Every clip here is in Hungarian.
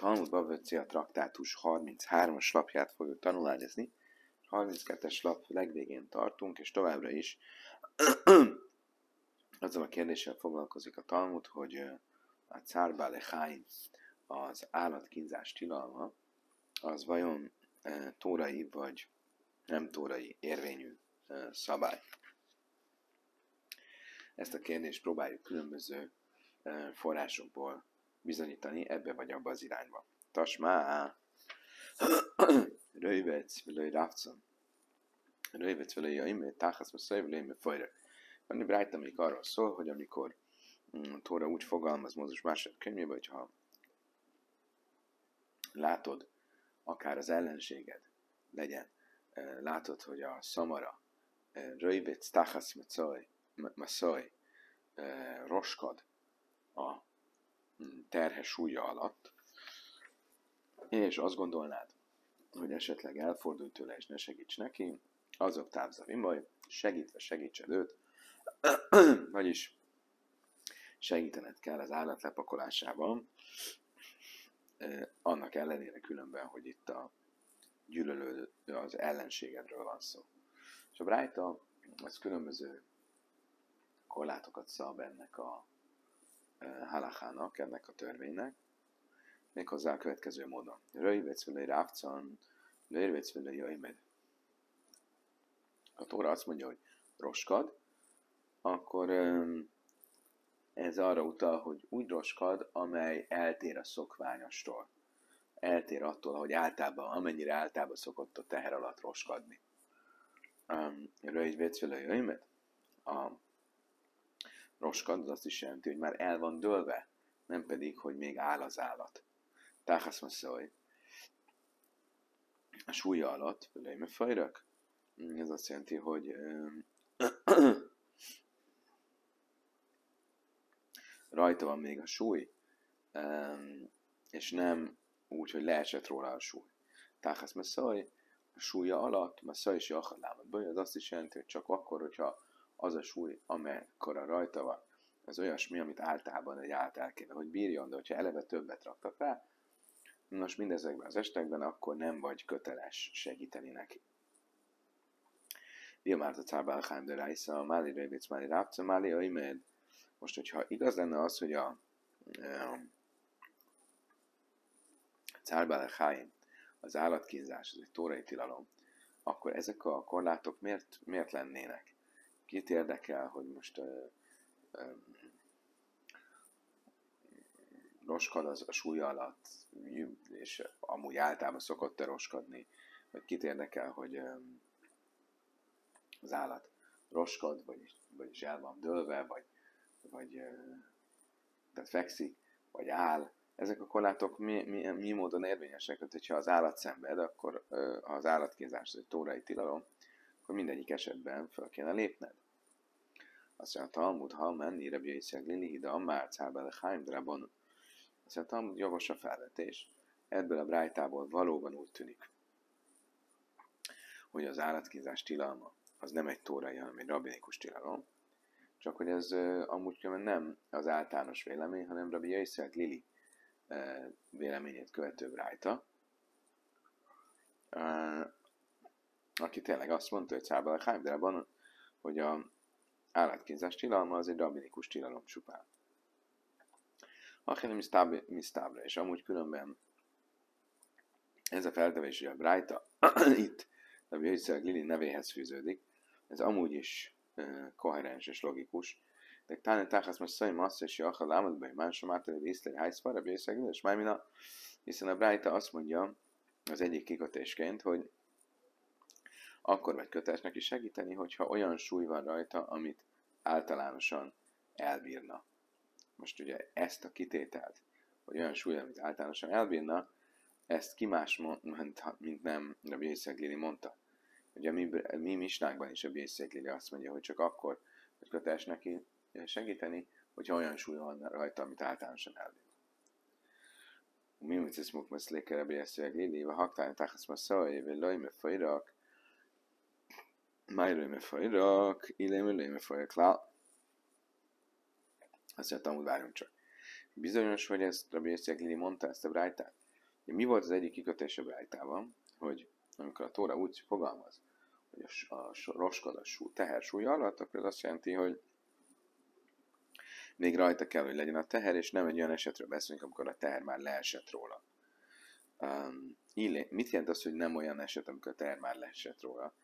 Talmud Bavöci a traktátus 33-as lapját fogjuk tanulmányozni. 32-es lap legvégén tartunk, és továbbra is azzal a kérdéssel foglalkozik a Talmud, hogy a Cárbá Lechaim, az állatkínzás tilalma, az vajon tórai vagy nem tórai érvényű szabály. Ezt a kérdést próbáljuk különböző forrásokból bizonyítani ebbe vagy abba az irányba. Tasmá, röjvec, völöj rávcon, röjvec, völöj jaime, táhasz, szöjv, völöj fajra. Van egy brájt, amelyik arról szól, hogy amikor mm, Tóra úgy fogalmaz Mózus második könyvében, hogyha látod, akár az ellenséged legyen, látod, hogy a szamara, röjvec, táhasz, maszoj, roskad a terhes súlya alatt, és azt gondolnád, hogy esetleg elfordulj tőle és ne segíts neki, azok távza baj, segítve segítsed őt, vagyis segítened kell az állat lepakolásában, annak ellenére különben, hogy itt a gyűlölő az ellenségedről van szó. És a Brájta, ez különböző korlátokat szab ennek a halachának, ennek a törvénynek, méghozzá a következő módon. Röjvec vele rávcan, röjvec vele jöjjmed. A Tóra azt mondja, hogy roskad, akkor ez arra utal, hogy úgy roskad, amely eltér a szokványostól. Eltér attól, hogy általában, amennyire általában szokott a teher alatt roskadni. Röjvec vele jöjjmed. A roskad, az azt is jelenti, hogy már el van dőlve, nem pedig, hogy még áll az állat. Táhasz masszaj. A súlya alatt, me fajrak, ez azt jelenti, hogy rajta van még a súly, és nem úgy, hogy leesett róla a súly. Táhasz masszaj, a súlya alatt, masszaj is jachalámat az azt is jelenti, hogy csak akkor, hogyha az a súly, amekkora rajta van, az olyasmi, amit általában egy állt el kéne, hogy bírjon, de hogyha eleve többet raktak rá, nos, mindezekben az estekben akkor nem vagy köteles segíteni neki. Vilmárt a Cábálhány de Rájsza, Máli Rejvic, Máli Rápca, Máli Aimed. Most, hogyha igaz lenne az, hogy a Cárbálhány, az állatkínzás, ez egy tórai tilalom, akkor ezek a korlátok miért, miért lennének? Kit érdekel, hogy most uh, um, roskad az a súlya alatt, és amúgy általában szokott-e roskadni, vagy kit érdekel, hogy um, az állat roskad, vagy, vagyis el van dőlve, vagy, vagy uh, tehát fekszik, vagy áll. Ezek a korlátok mi, mi, mi módon érvényesek? Tehát, hogyha az állat szenved, akkor az állatkínzás egy tórai tilalom, akkor mindegyik esetben fel kéne lépned. Azt mondja, a Talmud, ha menni, Rabbi Yitzhak Lili, de Ammár, Cábel, Chaim, Drabon. Azt mondja, a Talmud jogos a felvetés. Ebből a brájtából valóban úgy tűnik, hogy az állatkínzás tilalma az nem egy tórai, hanem egy rabinikus tilalom. Csak hogy ez amúgy nem az általános vélemény, hanem Rabbi Yitzhak Lili véleményét követő brájta. Aki tényleg azt mondta, hogy Cábel, Chaim, Drabon, hogy a állatkínzás tilalma az egy rabinikus tilalom csupán. Achene misztábra, és amúgy különben ez a feltevés, a Brájta itt a Jöjjszereg Lili nevéhez fűződik, ez amúgy is uh, koherens és logikus. De talán táhasz most szaim azt, és jacha lámad be, más sem által, hogy észleli hájszfar, a Jöjjszereg Lili, és Májmina, hiszen a Brájta azt mondja az egyik kikötésként, hogy akkor vagy köteles neki segíteni, hogyha olyan súly van rajta, amit általánosan elbírna. Most ugye ezt a kitételt, hogy olyan súly, amit általánosan elbírna, ezt ki más mond, mint nem a Bészeg mondta. Ugye mi, mi misnákban is a Bészeg azt mondja, hogy csak akkor, hogy köteles neki segíteni, hogyha olyan súly van rajta, amit általánosan elbírna. Mi mit ez muk meszléke a Bészeg Lili, a haktány táhasz ma szaj, vagy lajme fajrak, Májrő fajrak, illémű lémű fajrak lá. Azt mondtam, hogy várjunk csak. Bizonyos, hogy ezt Rabbi Lili mondta ezt a brájtát. Mi volt az egyik kikötése Brájtában, hogy amikor a Tóra úgy fogalmaz, hogy a, a, a a teher súlya alatt, akkor ez azt jelenti, hogy még rajta kell, hogy legyen a teher, és nem egy olyan esetről beszélünk, amikor a teher már leesett róla. Um, illé, mit jelent az, hogy nem olyan eset, amikor a teher már leesett róla?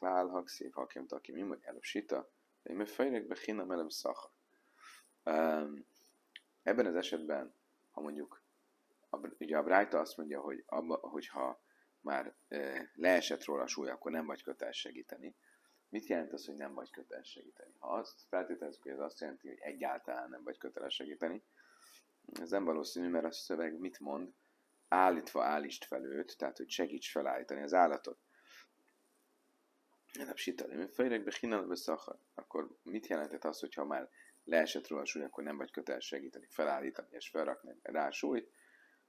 Lálhak, szép hakim taki mi, vagy előbb sita, leime fejrek behinam elem szaha. Um, ebben az esetben, ha mondjuk, ugye a Brájta azt mondja, hogy abba, hogyha már e, leesett róla a súly, akkor nem vagy köteles segíteni. Mit jelent az, hogy nem vagy köteles segíteni? Ha azt feltételezzük, hogy ez azt jelenti, hogy egyáltalán nem vagy köteles segíteni, ez nem valószínű, mert a szöveg mit mond? Állítva állítsd fel őt, tehát hogy segíts felállítani az állatot. Nem sitali, fejrekbe hinalbe szakar. Akkor mit jelentett az, hogyha már leesett róla a súly, akkor nem vagy köteles segíteni, felállítani és felrakni rá a súlyt?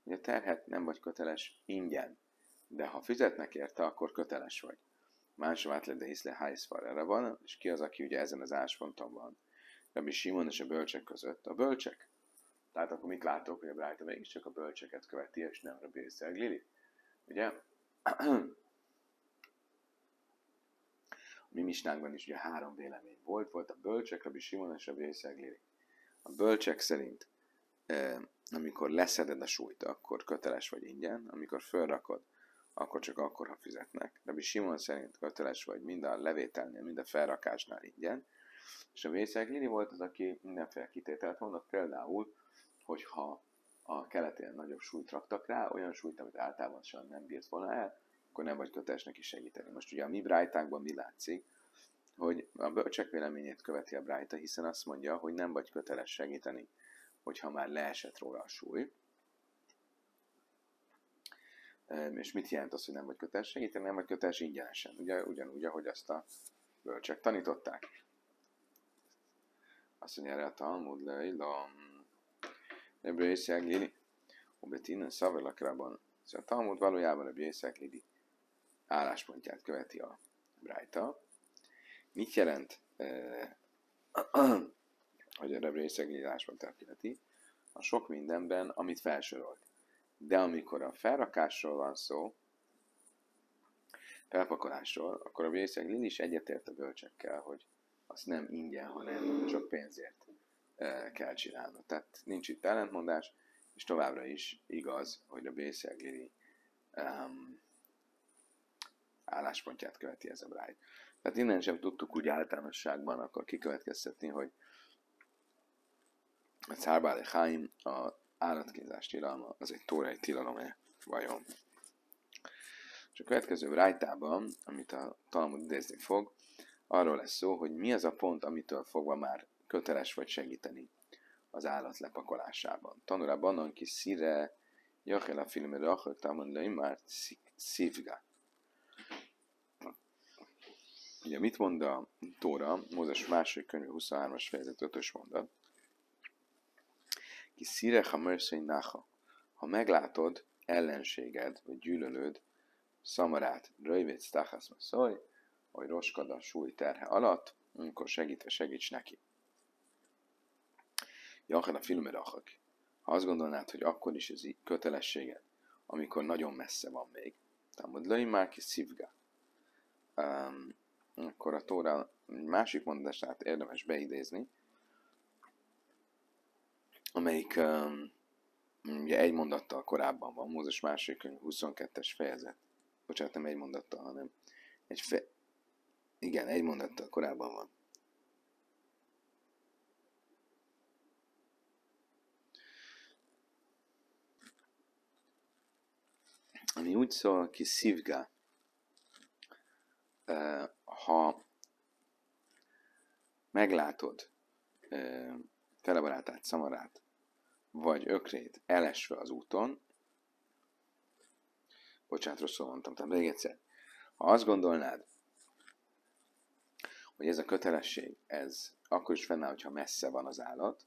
Ugye terhet nem vagy köteles ingyen, de ha fizetnek érte, akkor köteles vagy. Más vátled de hiszle hájszfar erre van, és ki az, aki ugye ezen az ásponton van. Rabbi Simon és a bölcsek között. A bölcsek tehát akkor mit látok, hogy a Brájta mégiscsak a bölcseket követi, és nem Bérszer Lili? Ugye? Mi misnánkban is ugye három vélemény volt, volt a bölcsek, Rabbi Simon és a Bérszer Lili. A bölcsek szerint, amikor leszeded a súlyt, akkor köteles vagy ingyen, amikor fölrakod, akkor csak akkor, ha fizetnek. Rabbi Simon szerint köteles vagy mind a levételnél, mind a felrakásnál ingyen. És a Vészeg Lili volt az, aki mindenféle kitételt mondott, például hogyha a keletén nagyobb súlyt raktak rá, olyan súlyt, amit általában sem nem bírt volna el, akkor nem vagy köteles neki segíteni. Most ugye a mi brájtánkban mi látszik, hogy a bölcsek véleményét követi a brájta, hiszen azt mondja, hogy nem vagy köteles segíteni, hogyha már leesett róla a súly. És mit jelent az, hogy nem vagy köteles segíteni? Nem vagy köteles ingyenesen. Ugye, ugyanúgy, ahogy azt a bölcsek tanították. Azt mondja erre a Talmud leilom, Rebbe Észák Lili, Obetinnen Szavelakrában. Szóval a Talmud valójában a Észák Lili álláspontját követi a Brájta. Mit jelent, hogy a Rebbe Lili álláspontját követi? A sok mindenben, amit felsorolt. De amikor a felrakásról van szó, felpakolásról, akkor a Bészeg Lili is egyetért a bölcsekkel, hogy azt nem ingyen, hanem csak pénzért kell csinálnod. Tehát nincs itt ellentmondás, és továbbra is igaz, hogy a Bészegléri um, álláspontját követi ez a bráj. Tehát innen sem tudtuk úgy általánosságban akkor kikövetkeztetni, hogy a Szárbále Haim, a állatkínzás tilalma, az egy tórai tilalom-e vajon. És a következő rájtában, amit a Talmud idézni fog, arról lesz szó, hogy mi az a pont, amitől fogva már köteles vagy segíteni az állat lepakolásában. Tanulá bannan ki szíre, jachel a filmre akartam le már szívga. Ugye mit mond a Tóra, Mózes második könyv 23-as fejezet 5-ös mondat? Ki szíre, ha mörszöny náha. Ha meglátod ellenséged, vagy gyűlölőd, szamarát, röjvéc, táhász, szólj, hogy roskad a súly terhe alatt, amikor segítve segíts neki. Jachel a filmerachak. Ha azt gondolnád, hogy akkor is ez kötelessége, amikor nagyon messze van még, támad löj már ki szívga. Um, akkor a Tóra másik mondását érdemes beidézni, amelyik um, ugye egy mondattal korábban van, Mózes másik könyv 22-es fejezet. Bocsánat, nem egy mondattal, hanem egy fe... Igen, egy mondattal korábban van. ami úgy szól, ki szívga. Ha meglátod felebarátát, szamarát, vagy ökrét elesve az úton, bocsánat, rosszul mondtam, tehát még egyszer. Ha azt gondolnád, hogy ez a kötelesség, ez akkor is fennáll, hogyha messze van az állat,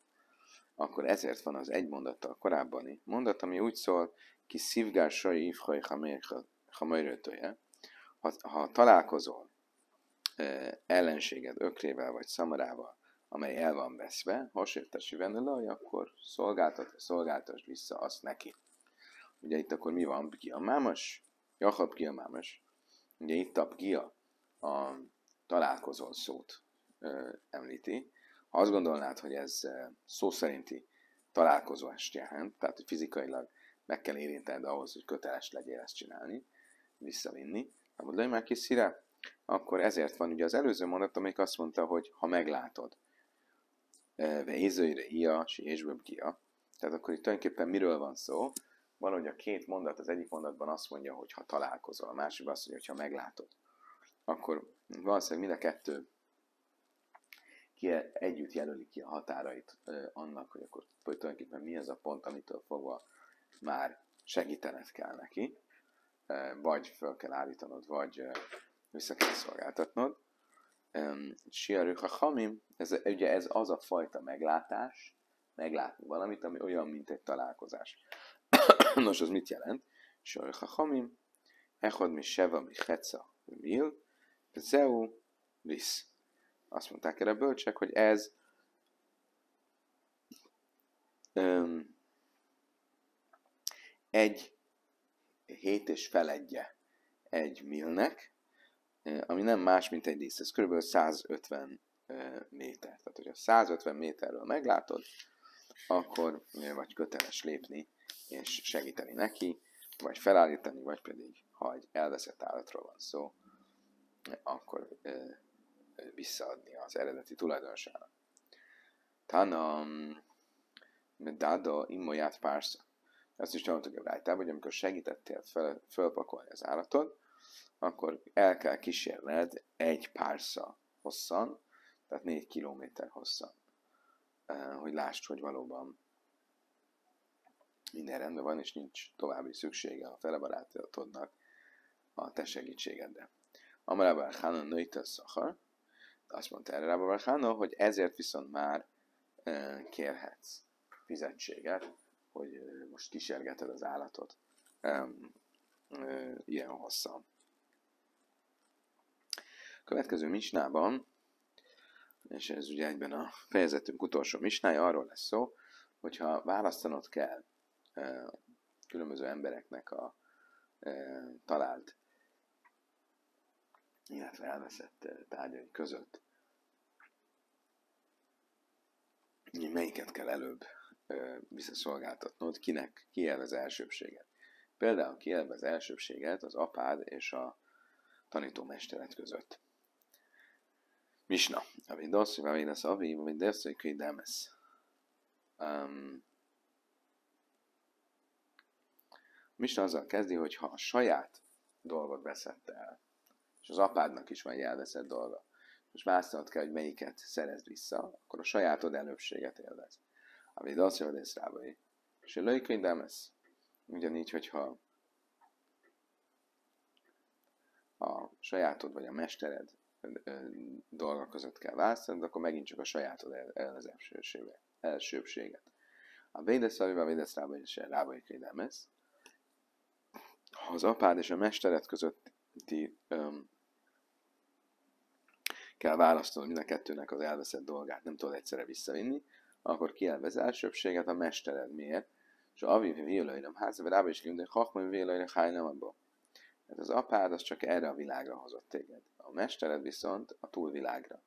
akkor ezért van az egy mondattal korábbani mondat, ami úgy szól, ki szívgásai ifhaj hamajrőtője. Ha, ha találkozol ellenséged ökrével vagy szamarával, amely el van veszve, hasértesi venelaj, akkor szolgáltat, szolgáltasd vissza azt neki. ugye itt akkor mi van? Gia mámas, Jakab Gia mámas. Ugye itt a Gia a találkozó szót ö, említi. Ha azt gondolnád, hogy ez szó szerinti találkozást jelent, tehát hogy fizikailag meg kell érintened ahhoz, hogy köteles legyél ezt csinálni, visszavinni, akkor már kis szíre, akkor ezért van ugye az előző mondat, amelyik azt mondta, hogy ha meglátod, Veizőire ia, és kia. Tehát akkor itt tulajdonképpen miről van szó? Valahogy a két mondat, az egyik mondatban azt mondja, hogy ha találkozol, a másikban azt mondja, hogy ha meglátod. Akkor valószínűleg mind a kettő ki együtt jelöli ki a határait annak, hogy akkor tulajdonképpen mi az a pont, amitől fogva már segítened kell neki, vagy föl kell állítanod, vagy vissza kell szolgáltatnod. Siarük a hamim, ez, ugye ez az a fajta meglátás, meglátni valamit, ami olyan, mint egy találkozás. Nos, az mit jelent? Siarük a hamim, echod mi seva mi heca mil, zeu visz. Azt mondták erre a bölcsek, hogy ez um, egy hét és feledje egy milnek, ami nem más, mint egy dísz. Ez kb. 150 méter. Tehát, hogyha 150 méterről meglátod, akkor vagy köteles lépni és segíteni neki, vagy felállítani, vagy pedig, ha egy elveszett állatról van szó, akkor visszaadni az eredeti tulajdonosának. Tanam dada immolyát pársa. Azt is tanultuk a rájtában, hogy amikor segítettél fel, fölpakolni az állatot, akkor el kell kísérned egy pársa hosszan, tehát négy kilométer hosszan, hogy lásd, hogy valóban minden rendben van, és nincs további szüksége a felebarátodnak a te segítségedre. Amarában Hána nőjte szakar, azt mondta erre Rabba hogy ezért viszont már kérhetsz fizetséget, hogy most kísérgeted az állatot ilyen hosszan. Következő misnában, és ez ugye egyben a fejezetünk utolsó misnája, arról lesz szó, hogyha választanod kell különböző embereknek a talált, illetve elveszett tárgyai között, melyiket kell előbb visszaszolgáltatnod, kinek ki az elsőbséget. Például ki az elsőbséget az apád és a tanítómesteret között. Misna. Avi doszi, avi lesz avi, avi doszi, hogy demes. Um, Misna azzal kezdi, hogy ha a saját dolgot veszett el, és az apádnak is van elveszett dolga, most választanod kell, hogy melyiket szerezd vissza, akkor a sajátod előbséget élvez. Ami azt jól észrábai. És a lőkönyv demes. Ugyanígy, hogyha a sajátod vagy a mestered dolga között kell választanod, akkor megint csak a sajátod el, az elsőbséget. A védesz, amivel védesz rába és rába kédelmez. Ha az apád és a mestered közötti um, kell választanod mind a kettőnek az elveszett dolgát, nem tudod egyszerre visszavinni, akkor kielvez elsőbséget a mestered miért, és a aviv vélőjrem házba, rába is de hachmai vélőjre hájnam abba. Tehát az apád az csak erre a világra hozott téged. A mestered viszont a túlvilágra.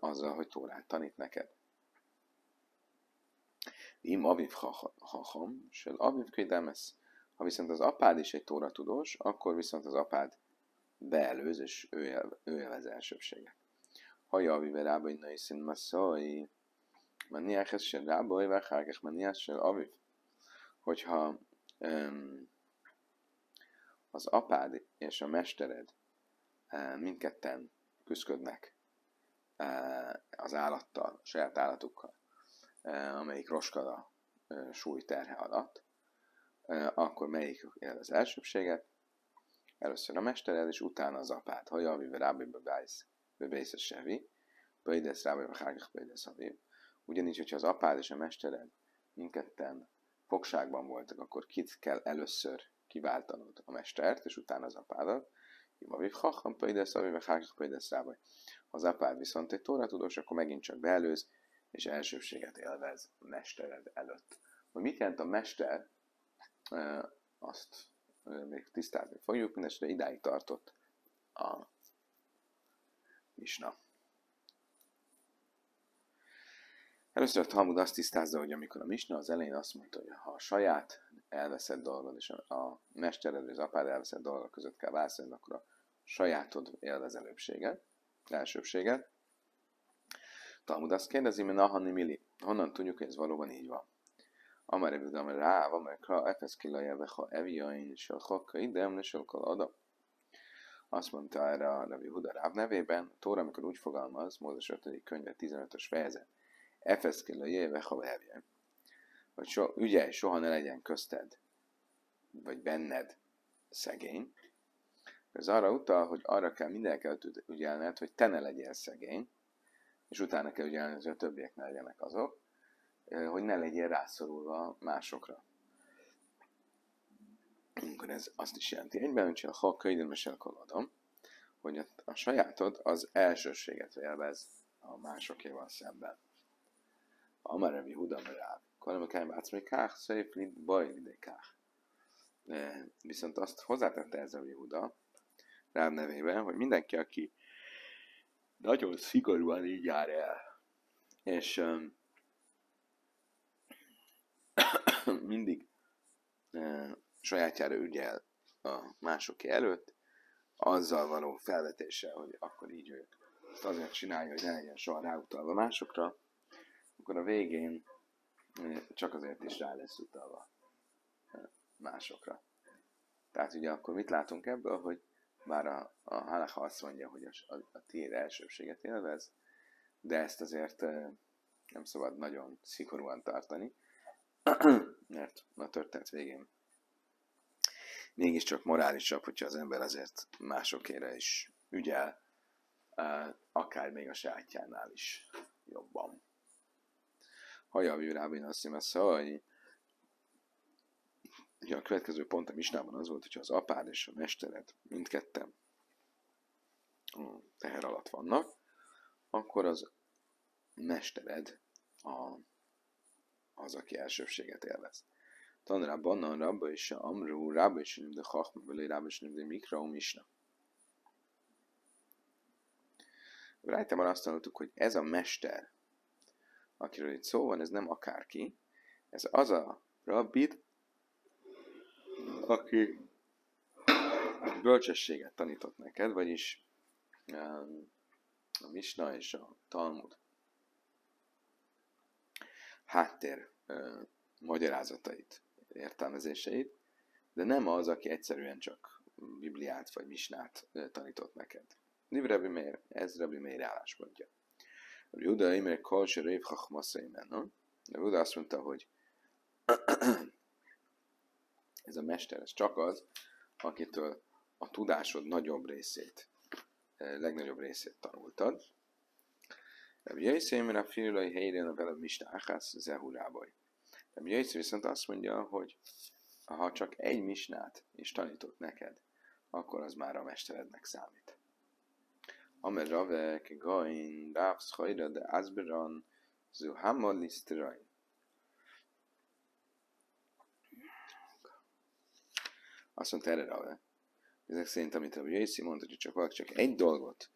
Azzal, hogy Tórát tanít neked. Im aviv hacham, és az aviv kédelmesz. Ha viszont az apád is egy tóra tudós, akkor viszont az apád beelőz, és ő, él, ő élvez elsőbséget. Ha javive rába, hogy naiszin masszai, meniáhez se rába, vagy vágás meniás se aviv. Hogyha um, az apád és a mestered uh, mindketten küzdködnek uh, az állattal, a saját állatukkal, uh, amelyik roskad a uh, súly terhe alatt, akkor melyik él az elsőbséget? Először a mestered, és utána az apád. Ha javi, rábi, bebájsz, bebájsz a sevi, bejédesz rábi, a vib. Ugyanígy, hogyha az apád és a mestered mindketten fogságban voltak, akkor kit kell először kiváltanod a mestert, és utána az apádat. Imavi hacham pöjdesz, avive hágach pöjdesz. Ha az apád viszont egy tóra tudós, akkor megint csak beelőz, és elsőbséget élvez a mestered előtt. Hogy mit jelent a mester? azt még tisztázni fogjuk, mindestre idáig tartott a misna. Először a Talmud azt tisztázza, hogy amikor a Misna az elején azt mondta, hogy ha a saját elveszett dolgod és a mestered az apád elveszett dolgok között kell válaszolni, akkor a sajátod élvez előbséget, elsőbséget. Talmud azt kérdezi, mert Nahani Mili, honnan tudjuk, hogy ez valóban így van? Amar Evid Amar Ráv, Amar Kra, Efesz Kilaja, Veha Eviain, Sel Hakka, Idem, Sel Adam. Azt mondta erre a Rabbi Huda nevében, a Tóra, amikor úgy fogalmaz, Mózes 5. könyve 15-ös fejezet, Efeszkél a jöve, ha levje hogy so, ügye, soha ne legyen közted, vagy benned szegény. Ez arra utal, hogy arra kell mindenkel ügyelned, hogy te ne legyél szegény, és utána kell ügyelni, hogy a többiek ne legyenek azok, hogy ne legyél rászorulva másokra. Akkor ez azt is jelenti egyben, hogy ha könyvdömesel kaladom, hogy a, sajátod az elsőséget élvez a másokéval szemben. Amarabi Hudameráv. Akkor amikor bácmi kách, szép lint baj, kách. Viszont azt hozzátette ez a Júda, rám nevében, hogy mindenki, aki nagyon szigorúan így jár el, és um, mindig uh, sajátjára ügyel a másoké előtt, azzal való felvetéssel, hogy akkor így ő azért csinálja, hogy ne legyen soha ráutalva másokra, akkor a végén csak azért is rá lesz utalva másokra. Tehát ugye akkor mit látunk ebből, hogy bár a, a halacha azt mondja, hogy a, a, a tiéd elsőbséget élvez, de ezt azért nem szabad nagyon szigorúan tartani, mert a történet végén mégiscsak morálisabb, hogyha az ember azért másokére is ügyel, akár még a sajátjánál is jobban. Hajavű Rábin mondja, hogy ugye a következő pont a misnában az volt, hogyha az apád és a mestered mindketten a teher alatt vannak, akkor az mestered a, az, aki elsőbséget élvez. Tanra bannan rabba és amru, rabba és de chachma, vele rabba és de mikra, misna. Rájtában azt tanultuk, hogy ez a mester, akiről itt szó van, ez nem akárki, ez az a rabbid, aki bölcsességet tanított neked, vagyis um, a Misna és a Talmud háttér uh, magyarázatait, értelmezéseit, de nem az, aki egyszerűen csak Bibliát vagy Misnát uh, tanított neked. Nivrebi Meir, ez Rabbi Meir álláspontja. Juda Imer Kol se Rév Chachmasza Imen, Juda azt mondta, hogy ez a mester, ez csak az, akitől a tudásod nagyobb részét, eh, legnagyobb részét tanultad. Rabbi Jöjszé, mert a filulai helyén a vele misnáhász zehurábaj. Rabbi Jöjszé viszont azt mondja, hogy ha csak egy misnát is tanított neked, akkor az már a mesterednek számít. Amer Rave Kegoin Rav Schoira de Asberon Zu Hamol Listeroin. Azt mondta erre Rave. Ezek szerint, amit a Jöjszi mondta, hogy csak valaki csak egy dolgot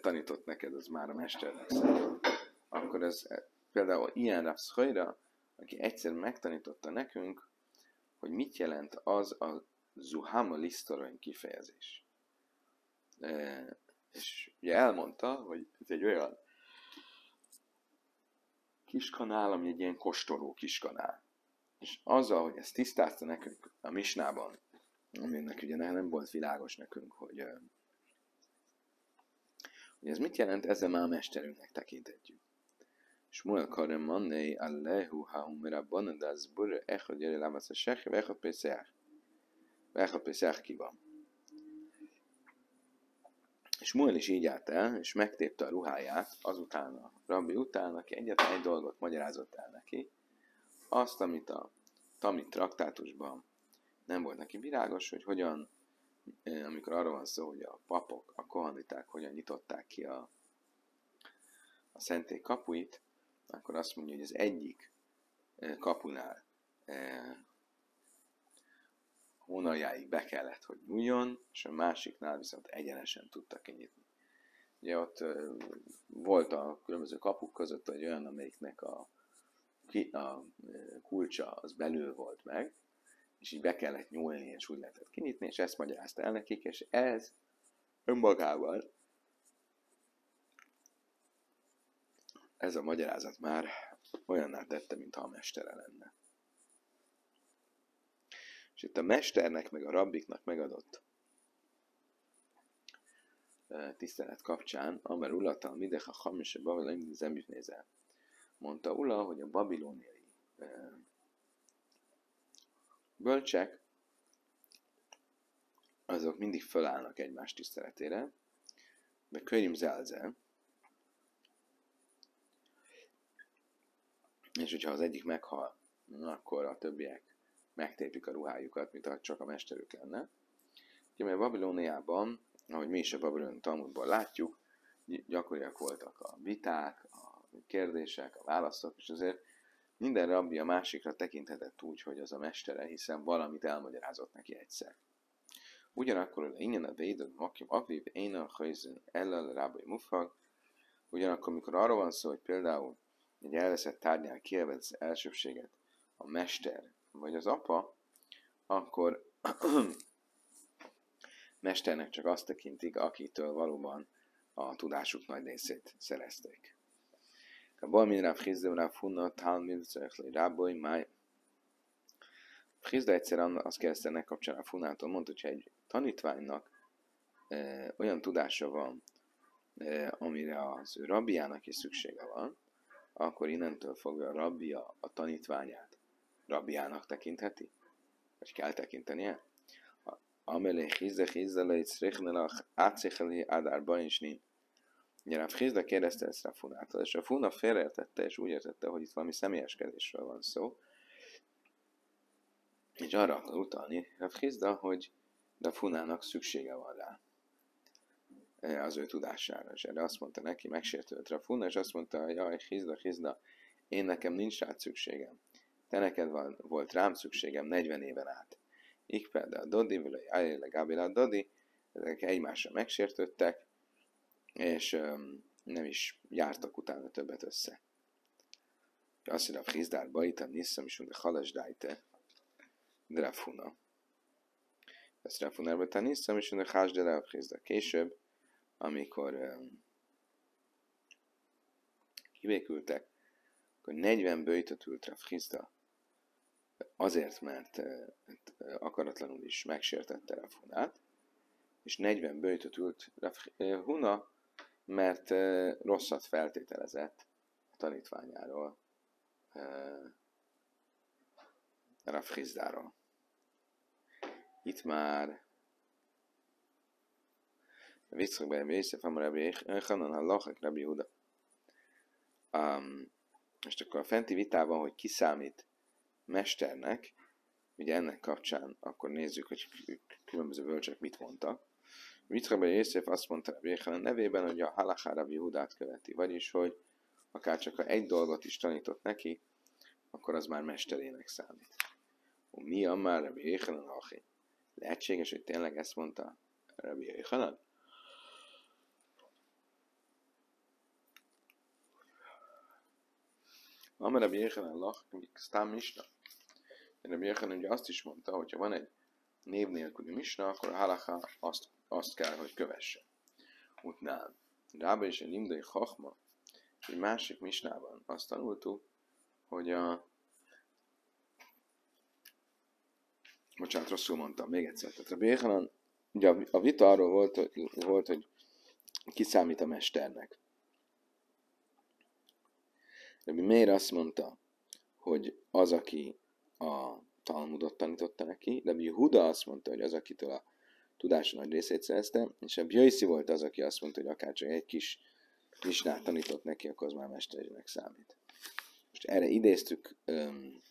tanított neked, az már a mesternek számít. Akkor ez például ilyen Rav Schoira, aki egyszer megtanította nekünk, hogy mit jelent az a Zuhama Listeroin kifejezés és ugye elmondta, hogy ez egy olyan kiskanál, ami egy ilyen kostoló kiskanál. És azzal, hogy ezt tisztázta nekünk a misnában, aminek ugye nem volt világos nekünk, hogy, hogy ez mit jelent, ezzel már a mesterünknek tekintetjük. És Muel Karem Manné, Allahu Haumera Banadaz Bur, Echad Jere Lámasz a Sech, Vechad Pesach. Vechad Pesach ki van. Muel is így állt el, és megtépte a ruháját azután a rabbi után, aki egyetlen egy dolgot magyarázott el neki, azt, amit a Tamit traktátusban nem volt neki világos, hogy hogyan, eh, amikor arról van szó, hogy a papok, a kohaniták hogyan nyitották ki a, a szentély kapuit, akkor azt mondja, hogy az egyik eh, kapunál eh, hónaljáig be kellett, hogy nyúljon, és a másiknál viszont egyenesen tudta kinyitni. Ugye ott volt a különböző kapuk között egy olyan, amelyiknek a, a kulcsa az belül volt meg, és így be kellett nyúlni, és úgy lehetett kinyitni, és ezt magyarázta el nekik, és ez önmagával ez a magyarázat már olyanná tette, mintha a mestere lenne. És itt a mesternek, meg a rabbiknak megadott tisztelet kapcsán, Amer Ulata, Midecha Hamis, a Babiloni Zembit nézel. Mondta Ula, hogy a babilóniai bölcsek, azok mindig fölállnak egymás tiszteletére, de könyv zelzel, és hogyha az egyik meghal, akkor a többiek megtépik a ruhájukat, mint ha csak a mesterük lenne. Ugye, mert Babilóniában, ahogy mi is a Babilon Talmudban látjuk, gyakoriak voltak a viták, a kérdések, a válaszok, és azért minden rabbi a másikra tekinthetett úgy, hogy az a mestere, hiszen valamit elmagyarázott neki egyszer. Ugyanakkor ingyen a védőd makim aviv én a hajzön ellel rábai mufag, ugyanakkor, amikor arról van szó, hogy például egy elveszett tárgyán kielvez elsőbséget a mester vagy az apa, akkor mesternek csak azt tekintik, akitől valóban a tudásuk nagy részét szerezték. A Balmin Rav Chizda Rav Hunna Talmud Zechli Ráboly Máj. Chizda egyszer azt kérdezte ennek kapcsán a Funától, mondta, hogy egy tanítványnak e, olyan tudása van, e, amire az ő rabbiának is szüksége van, akkor innentől fogva a rabbia a tanítványát rabbiának tekintheti? Vagy kell tekintenie? Amelé hizde hizde le itzrechnelach átszécheli ádárba is nincs. Ugye Rav Hizda kérdezte ezt a Funától, és a Funa félreértette, és úgy értette, hogy itt valami személyeskedésről van szó. És arra akar utalni Rav Hizda, hogy de a Funának szüksége van rá e, az ő tudására. És erre azt mondta neki, megsértődött Funa, és azt mondta, jaj, Hizda, Hizda, én nekem nincs rá szükségem. Te neked van, volt rám szükségem 40 éven át. Ik például a Dodi, vagy a Dodi, ezek egymásra megsértődtek, és um, nem is jártak utána többet össze. Azt mondja, a Frizdár Baita Nisszam is mondja, Halas Dajte, Drafuna. Ezt Drafunárba Tanisszam is mondja, Hás de Rav Később, amikor um, kivékültek, akkor 40 bőjtöt ült Rav Hizda, azért, mert uh, akaratlanul is megsértette Rav Hunát, és 40 bőjtöt ült Rav Huna, mert rosszat feltételezett a tanítványáról, Rav Hizdáról. Itt már Viccak be Jézsef, Amar Rabbi Hanan, Hallachak, Rabbi Huda. Um, most akkor a fenti vitában, hogy ki számít mesternek, ugye ennek kapcsán, akkor nézzük, hogy különböző bölcsek mit mondtak. Mitrebe Jézsef azt mondta a nevében, hogy a Halakára Judát követi, vagyis, hogy akár csak ha egy dolgot is tanított neki, akkor az már mesterének számít. Mi a már Rabbi Jéhanan Achi? Lehetséges, hogy tényleg ezt mondta Rabbi Jéhanan? Amar Rabbi Jéhanan Lach, Sztám Misna. Rabbi Jéhanan ugye azt is mondta, hogyha van egy név nélküli misna, akkor a halaká azt azt kell, hogy kövesse. Utnál. Rába is egy limdai hachma, és egy másik misnában azt tanultuk, hogy a bocsánat, rosszul mondtam, még egyszer. Tehát a Béhanan, ugye a vita arról volt, hogy, volt, hogy ki számít a mesternek. Rabbi Meir azt mondta, hogy az, aki a Talmudot tanította neki, Rabbi Huda azt mondta, hogy az, akitől a tudása nagy részét szerezte, és a Bjöjszi volt az, aki azt mondta, hogy akár csak egy kis misnát tanított neki, akkor az már mesterének számít. Most erre idéztük um,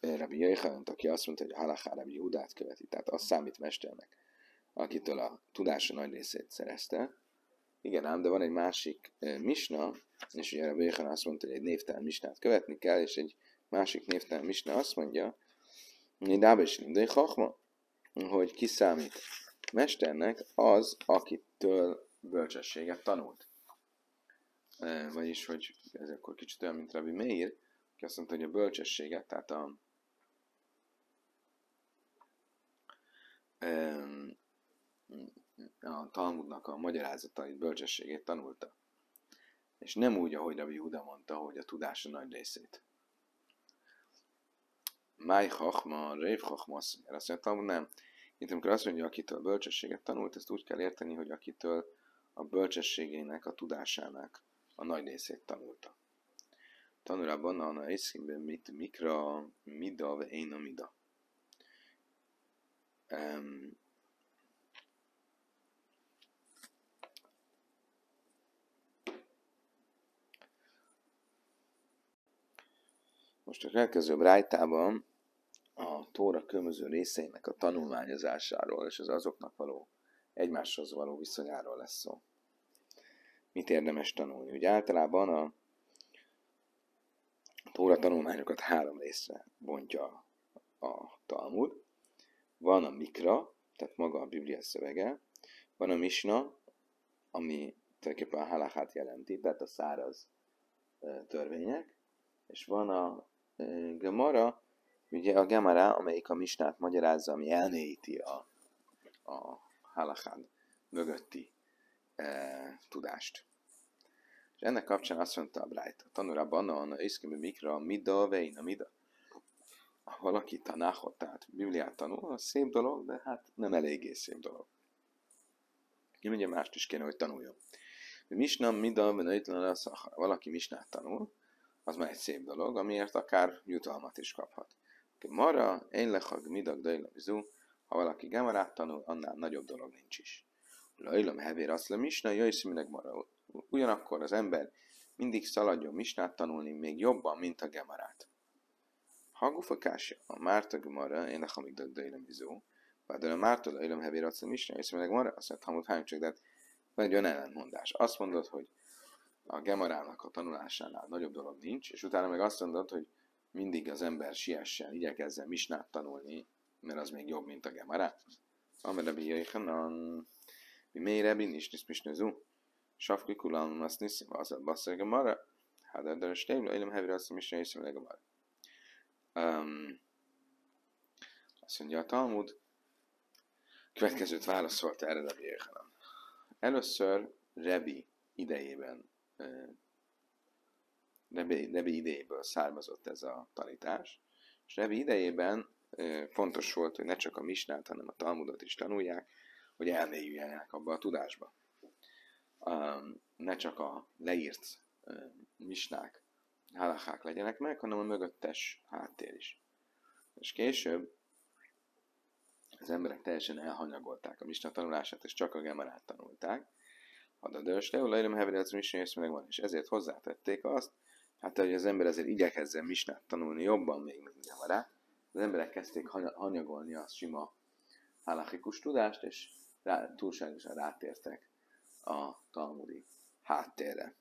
Rabbi Jöjjhalant, aki azt mondta, hogy Halachá Rabbi Judát követi, tehát az számít mesternek, akitől a tudása nagy részét szerezte. Igen ám, de van egy másik uh, misna, és ugye Rabbi Jöjjhalant azt mondta, hogy egy névtelen misnát követni kell, és egy másik névtelen misna azt mondja, Dábes Lindai Hachma, hogy ki számít mesternek az, akitől bölcsességet tanult. E, vagyis, hogy ez akkor kicsit olyan, mint Rabbi Meir, aki azt mondta, hogy a bölcsességet, tehát a, a Talmudnak a magyarázatait, bölcsességét tanulta. És nem úgy, ahogy Rabbi Huda mondta, hogy a tudása nagy részét. Máj Chachma, Rév Chachma, azt mondja, nem. Itt amikor azt mondja, akitől bölcsességet tanult, ezt úgy kell érteni, hogy akitől a bölcsességének, a tudásának a nagy részét tanulta. Tanulában a Iszimben mit mikra, mida, én a mida. Um, Most a következő brájtában a Tóra különböző részeinek a tanulmányozásáról és az azoknak való egymáshoz való viszonyáról lesz szó. Mit érdemes tanulni? Ugye általában a Tóra tanulmányokat három részre bontja a Talmud. Van a Mikra, tehát maga a Biblia szövege, van a Misna, ami tulajdonképpen a halachát jelenti, tehát a száraz törvények, és van a Gemara, ugye a Gemara, amelyik a Misnát magyarázza, ami elmélyíti a, a halachán mögötti e, tudást. És ennek kapcsán azt mondta a Bright, a tanulában, a iszkemi mikra, mida, veina, mida. Ha valaki tanáhot, tehát Bibliát tanul, az szép dolog, de hát nem eléggé szép dolog. Én ugye mást is kéne, hogy tanuljon. Misna, mida, veina, valaki misnát tanul, az már egy szép dolog, amiért akár jutalmat is kaphat. Mara, én lehag midag dajla bizu, ha valaki gemarát tanul, annál nagyobb dolog nincs is. Lajlam hevér le misna, jöjj szimileg mara. Ugyanakkor az ember mindig szaladjon misnát tanulni még jobban, mint a gemarát. Hagufa kásja, a Márta gemara, én lehag midag dajla bizu, de a Márta lajlam hevér le misna, jöjj szimileg mara, azt mondta, hamut hány csak, de egy olyan ellentmondás. Azt mondod, hogy a gemarának a tanulásánál nagyobb dolog nincs, és utána meg azt mondod, hogy mindig az ember siessen, igyekezzen misnát tanulni, mert az még jobb, mint a gemara. Amire bijöjjön, mi mélyre binnis nis misnözú. Safki kulan azt niszim, az a bassz a gemara. Hát a stébla, élem hevire azt misna észre a gemara. Azt mondja a Talmud, következőt válaszolt erre Jéhanan. Először Rebi idejében Rebi, Rebi idejéből származott ez a tanítás, és Rebi idejében fontos volt, hogy ne csak a misnát, hanem a Talmudot is tanulják, hogy elmélyüljenek abba a tudásba. Ne csak a leírt misnák, halachák legyenek meg, hanem a mögöttes háttér is. És később az emberek teljesen elhanyagolták a misna tanulását, és csak a gemarát tanulták. A dörs, de leírem hever ez misna, és megvan, és ezért hozzátették azt, hát hogy az ember ezért igyekezzen misnát tanulni jobban még, mint gemarát, az emberek kezdték hanyagolni a sima halachikus tudást, és rá, túlságosan rátértek a talmudi háttérre.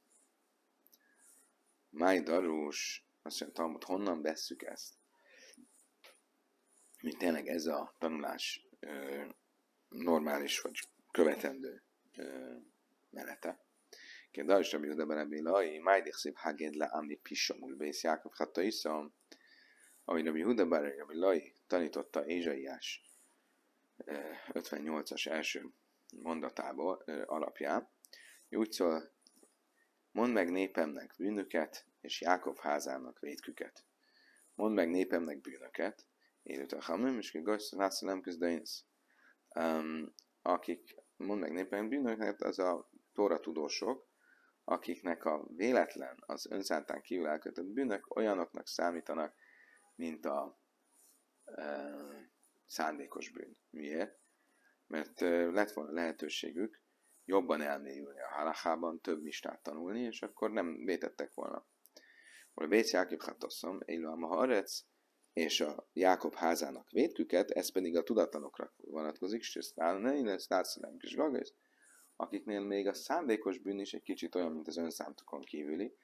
Máj darús, azt mondja, Talmud, honnan vesszük ezt? Mint tényleg ez a tanulás ö, normális vagy követendő ö, menete. Huda ben Rabbi Lai, Májdich szép haged le Amni Pissamul Bész Jákov Hatta Iszam, ahogy Rabbi Huda ben Rabbi Lai tanította Ézsaiás 58-as első mondatából alapján. Úgy szól, mondd meg népemnek bűnöket, és Jákov házának védküket. Mondd meg népemnek bűnöket, élőt a hamim, és kigasz, lászalem közdainsz. Um, akik, mondd meg népemnek bűnöket, az a tóra tudósok, akiknek a véletlen, az önszántán kívül elkötött bűnök olyanoknak számítanak, mint a e, szándékos bűn. Miért? Mert e, lett volna lehetőségük jobban elmélyülni a halachában, több mistát tanulni, és akkor nem vétettek volna. A Béc Jákob Hatoszom, Eilu Harec, és a Jákob házának védküket, ez pedig a tudatlanokra vonatkozik, és ezt Stálszalem és Gagész, akiknél még a szándékos bűn is egy kicsit olyan, mint az önszántukon kívüli,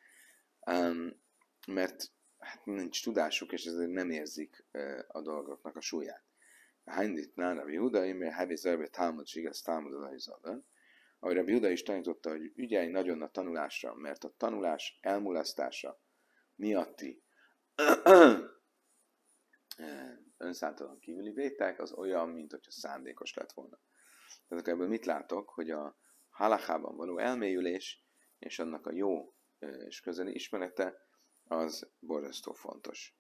um, mert hát nincs tudásuk, és ezért nem érzik a dolgoknak a súlyát. Hányit nára Júda, mert hevi zerbe támad, és igaz támad az. Ahogy a Júda is tanította, hogy ügyelj nagyon a tanulásra, mert a tanulás elmulasztása miatti önszántalan kívüli vétek, az olyan, mint hogyha szándékos lett volna. Tehát ebből mit látok, hogy a halachában való elmélyülés és annak a jó és közeli ismerete az borzasztó fontos.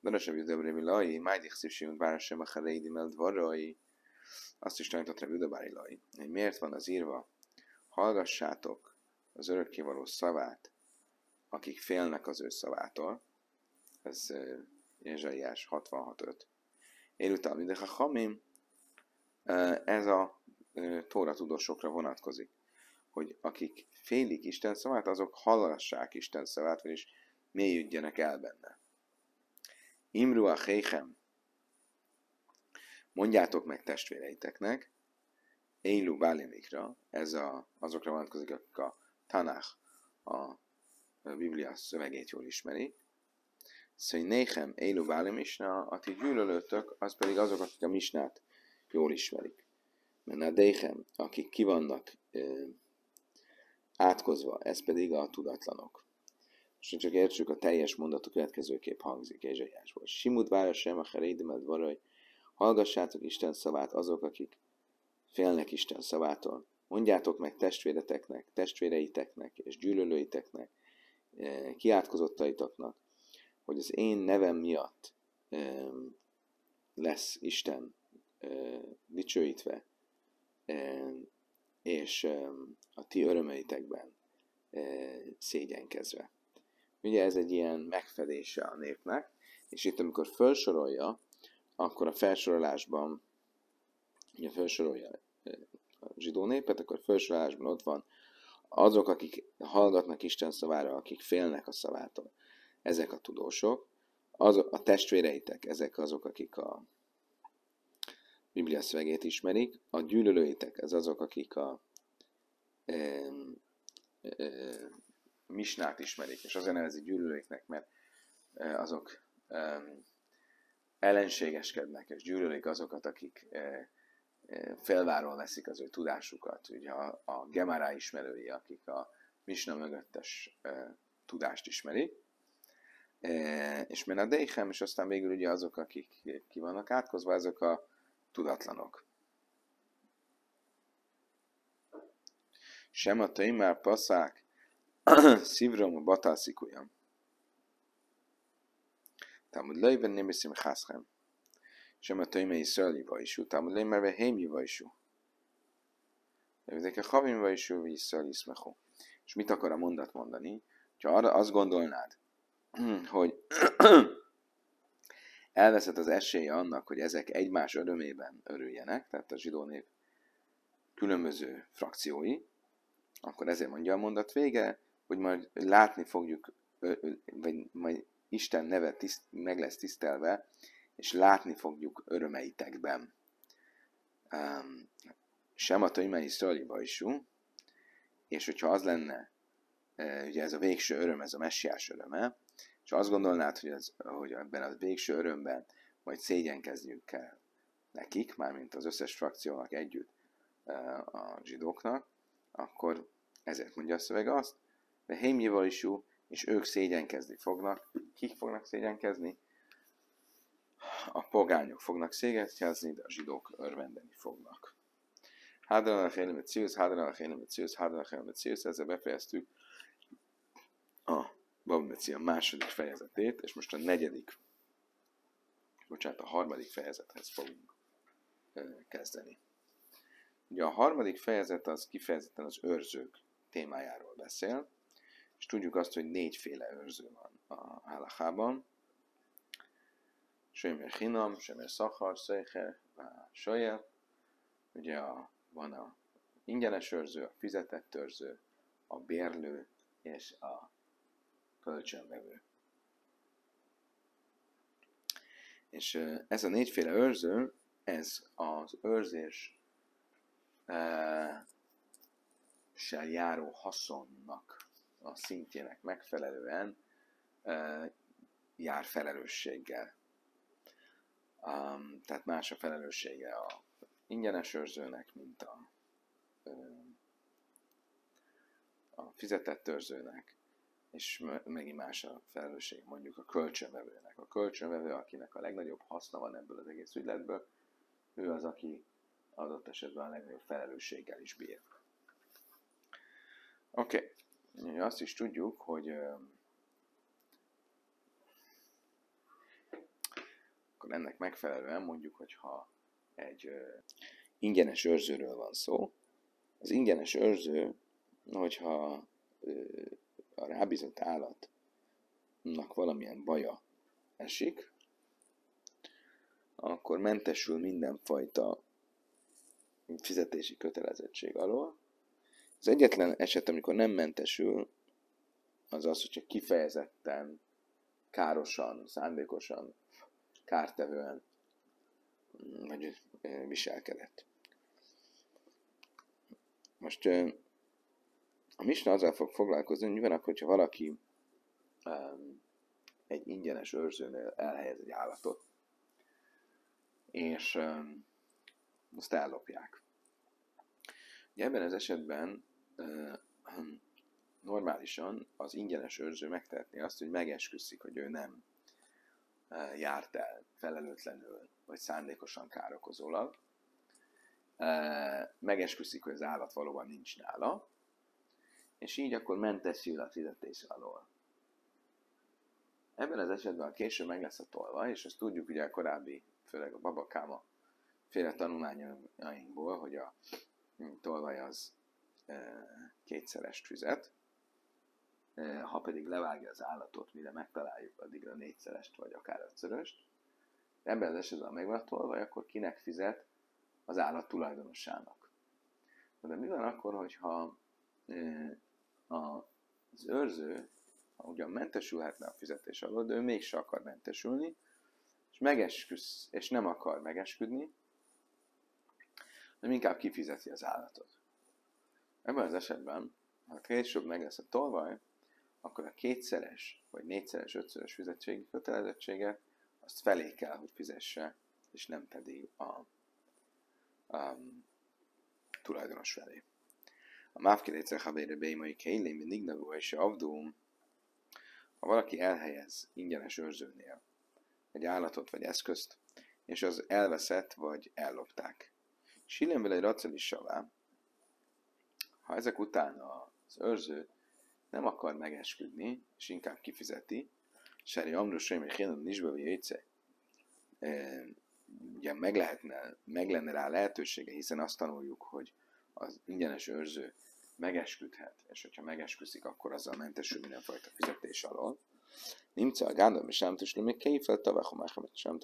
Darasab Judebremi Lai, Májdik Szivsiunt Bárasem a Hareidi Meldvarai, azt is tanított Rabbi Udabári Lai, hogy miért van az írva, hallgassátok az örökkévaló szavát, akik félnek az ő szavától, ez Jézsaiás 66.5. Én utána, de ha hamim, ez a Tóra tudósokra vonatkozik, hogy akik félik Isten szavát, azok hallassák Isten szavát, vagyis mélyüdjenek el benne. Imru a Héchem, mondjátok meg testvéreiteknek, Élu Bálimikra, ez a, azokra vonatkozik, akik a Tanach, a Biblia szövegét jól ismerik. Szóval Néhem, Élu Bálimisna, a ti gyűlölőtök, az pedig azok, akik a Misnát jól ismerik. Mert a Déhem, akik ki vannak átkozva, ez pedig a tudatlanok. És csak értsük, a teljes mondat a következőképp hangzik Ézsaiásból. Simut vára sem a herédimet varaj, hallgassátok Isten szavát azok, akik félnek Isten szavától. Mondjátok meg testvéreteknek, testvéreiteknek és gyűlölőiteknek, kiátkozottaitoknak, hogy az én nevem miatt lesz Isten dicsőítve, és a ti örömeitekben szégyenkezve. Ugye ez egy ilyen megfedése a népnek, és itt amikor felsorolja, akkor a felsorolásban, ugye felsorolja a zsidó népet, akkor a felsorolásban ott van azok, akik hallgatnak Isten szavára, akik félnek a szavától. Ezek a tudósok, az, a testvéreitek, ezek azok, akik a Biblia szövegét ismerik, a gyűlölőitek, ez azok, akik a misnát ismerik, és azért nevezi gyűlölőiknek, mert azok ellenségeskednek, és gyűlölik azokat, akik felváról veszik az ő tudásukat. Ugye a, a Gemara ismerői, akik a misna mögöttes tudást ismerik, és Menadéchem, és aztán végül ugye azok, akik ki vannak átkozva, azok a tudatlanok. Sem a már passzák, szívrom a batászikujam. Talmud leiben nem iszim hászhem. Sem a töjme Iszrael jivajsú, Talmud leiben vehém jivajsú. Ezek a havim jivajsú, vagy Iszrael iszmechó. És mit akar a mondat mondani? Ha arra azt gondolnád, hogy elveszett az esélye annak, hogy ezek egymás örömében örüljenek, tehát a zsidó név különböző frakciói, akkor ezért mondja a mondat vége, hogy majd látni fogjuk, vagy majd Isten neve tiszt, meg lesz tisztelve, és látni fogjuk örömeitekben. Sem a Taimai Szrali Bajsú, és hogyha az lenne, ugye ez a végső öröm, ez a messiás öröme, és azt gondolnád, hogy, az, hogy ebben a végső örömben majd szégyenkezniük kell nekik, mármint az összes frakciónak együtt a zsidóknak, akkor ezért mondja a szöveg azt, de Hémjéval is jó, és ők szégyenkezni fognak. Kik fognak szégyenkezni? A pogányok fognak szégyenkezni, de a zsidók örvendeni fognak. Hádran a Hélemet Ciusz, Hádran a Hélemet Ciusz, Hádran a Hélemet Ciusz, ezzel befejeztük a Babmecia második fejezetét, és most a negyedik, bocsánat, a harmadik fejezethez fogunk kezdeni. Ugye a harmadik fejezet az kifejezetten az őrzők témájáról beszél, és tudjuk azt, hogy négyféle őrző van a hálachában. Sömer Hinam, Sömer Szachar, Szöjher, Sajel. Ugye a, van a ingyenes őrző, a fizetett őrző, a bérlő és a kölcsönvevő. És ez a négyféle őrző, ez az őrzés se járó haszonnak a szintjének megfelelően jár felelősséggel. Tehát más a felelőssége a ingyenes őrzőnek, mint a, a fizetett őrzőnek, és megint más a felelősség mondjuk a kölcsönvevőnek. A kölcsönvevő, akinek a legnagyobb haszna van ebből az egész ügyletből, ő az, aki adott esetben a legnagyobb felelősséggel is bír. Oké, okay. azt is tudjuk, hogy akkor ennek megfelelően mondjuk, hogyha egy ingyenes őrzőről van szó, az ingyenes őrző, hogyha a rábízott állatnak valamilyen baja esik, akkor mentesül mindenfajta fizetési kötelezettség alól. Az egyetlen eset, amikor nem mentesül, az az, hogyha kifejezetten, károsan, szándékosan, kártevően vagy viselkedett. Most a Misna azzal fog foglalkozni, hogy mi van akkor, hogyha valaki um, egy ingyenes őrzőnél elhelyez egy állatot, és um, azt ellopják. Ugye ebben az esetben uh, normálisan az ingyenes őrző megtehetné azt, hogy megesküszik, hogy ő nem uh, járt el felelőtlenül, vagy szándékosan károkozólag. Uh, megesküszik, hogy az állat valóban nincs nála, és így akkor mentesül a fizetés alól. Ebben az esetben a később meg lesz a tolva, és ezt tudjuk ugye a korábbi, főleg a babakáma féle tanulmányainkból, hogy a tolvaj az e, kétszeres fizet, e, ha pedig levágja az állatot, mire megtaláljuk, addigra négyszerest vagy akár ötszöröst. Ebben az esetben, megvan a tolvaj, akkor kinek fizet? Az állat tulajdonosának. De mi van akkor, hogyha e, az őrző, ugyan mentesülhetne a fizetés alól, de ő mégse akar mentesülni, és megesküsz, és nem akar megesküdni, hanem inkább kifizeti az állatot. Ebben az esetben, ha később meg lesz a tolvaj, akkor a kétszeres, vagy négyszeres, ötszörös fizetségi kötelezettséget azt felé kell, hogy fizesse, és nem pedig a, a tulajdonos felé. A mávkére cechabére bémai kélén mindig nagó és avdó, ha valaki elhelyez ingyenes őrzőnél egy állatot vagy eszközt, és az elveszett vagy ellopták. Silem vele egy racelis savá, ha ezek után az őrző nem akar megesküdni, és inkább kifizeti, Seri Amrusai, hogy Hénon Nisbe Jöjce, ugye meg, lehetne, meg lenne rá lehetősége, hiszen azt tanuljuk, hogy az ingyenes őrző megesküdhet, és hogyha megesküszik, akkor azzal mentesül mindenfajta fizetés alól. Nimca a gándom, és nem teslim, még kéfel, tavachomáchamet, és nem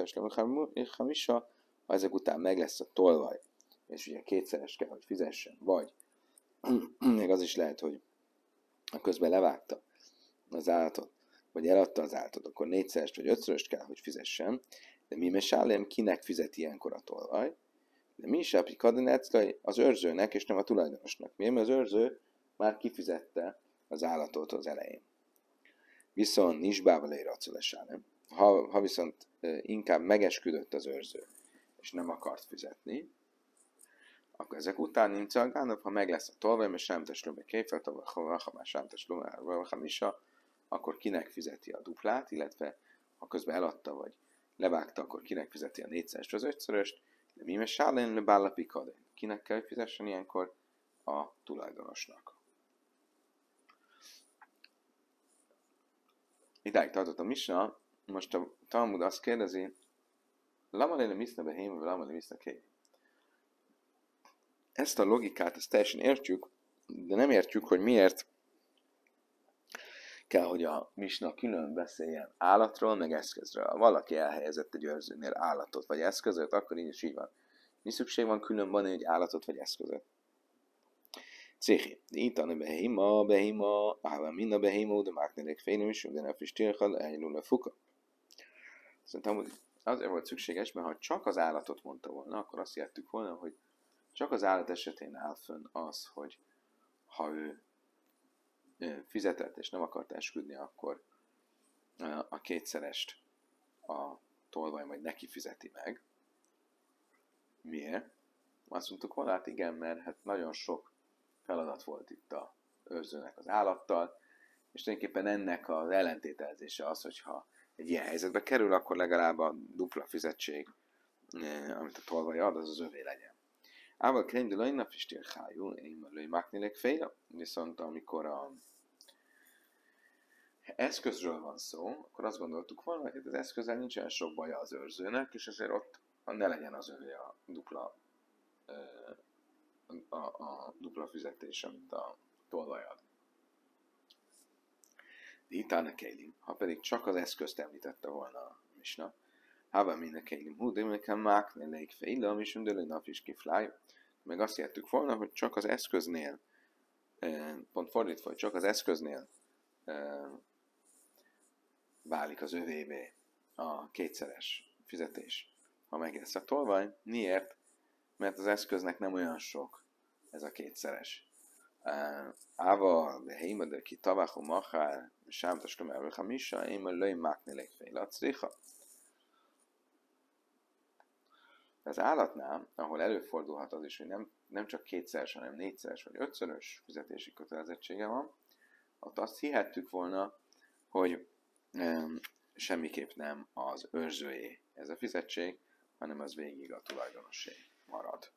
hamisa, ha ezek után meg lesz a tolvaj, és ugye kétszeres kell, hogy fizessen, vagy még az is lehet, hogy a közben levágta az állatot, vagy eladta az állatot, akkor négyszeres vagy ötszöröst kell, hogy fizessen, de mi mesálem, kinek fizet ilyenkor a tolvaj? De mi is a pikadineckai az őrzőnek, és nem a tulajdonosnak. Miért? Mert az őrző már kifizette az állatot az elején. Viszont nincs bával nem? Ha, ha viszont inkább megesküdött az őrző, és nem akart fizetni, akkor ezek után nincs a ha meg lesz a tolvaj, mert sem teslum egy kéfet, ha már sem teslum ha akkor kinek fizeti a duplát, illetve ha közben eladta, vagy levágta, akkor kinek fizeti a négyszerest, az ötszöröst, de mi mes sálen le bállapikade. Kinek kell fizessen ilyenkor? A tulajdonosnak. Idáig tartott a Misna, most a Talmud azt kérdezi, Lama lele miszne behém, vagy lama miszne Ezt a logikát, ezt teljesen értjük, de nem értjük, hogy miért kell, hogy a misna külön beszéljen állatról, meg eszközről. Ha valaki elhelyezett egy őrzőnél állatot vagy eszközöt, akkor így is így van. Mi szükség van külön van egy állatot vagy eszközöt? Céhi. Itt a behima, behima, áva minna behima, de máknerek félem is, de ne fistilhal, elnyúl a fuka. Szerintem azért volt szükséges, mert ha csak az állatot mondta volna, akkor azt jelentük volna, hogy csak az állat esetén áll fönn az, hogy ha ő fizetett és nem akart esküdni, akkor a kétszerest a tolvaj majd neki fizeti meg. Miért? Azt mondtuk volna, hát igen, mert hát nagyon sok feladat volt itt a őrzőnek az állattal, és tulajdonképpen ennek az ellentételezése az, hogyha egy ilyen helyzetbe kerül, akkor legalább a dupla fizetség, amit a tolvaj ad, az az övé legyen. Ával krém de lajnap is hájú, én mellői máknélek féle, viszont amikor a eszközről van szó, akkor azt gondoltuk volna, hogy az eszközzel nincsen sok baja az őrzőnek, és ezért ott ne legyen az övé a dupla a, a dupla fizetés, amit a tolvaj ad. Itána Kélim, ha pedig csak az eszközt említette volna a misna, Hava minne Kélim, hú, de nekem mák, ne leik fejle, ami sündölő nap is kifláj. Meg azt hittük volna, hogy csak az eszköznél, pont fordítva, hogy csak az eszköznél válik az övévé a kétszeres fizetés, ha megjelsz a tolvaj. Miért? Mert az eszköznek nem olyan sok ez a kétszeres. Ava, heima, de ki tavachu machár, sám taskom el hamisha, én löj mákni legfél a Az állatnál, ahol előfordulhat az is, hogy nem, nem csak kétszeres, hanem négyszeres vagy ötszörös fizetési kötelezettsége van, ott azt hihettük volna, hogy um, semmiképp nem az őrzőjé ez a fizetség, hanem az végig a tulajdonosé marad.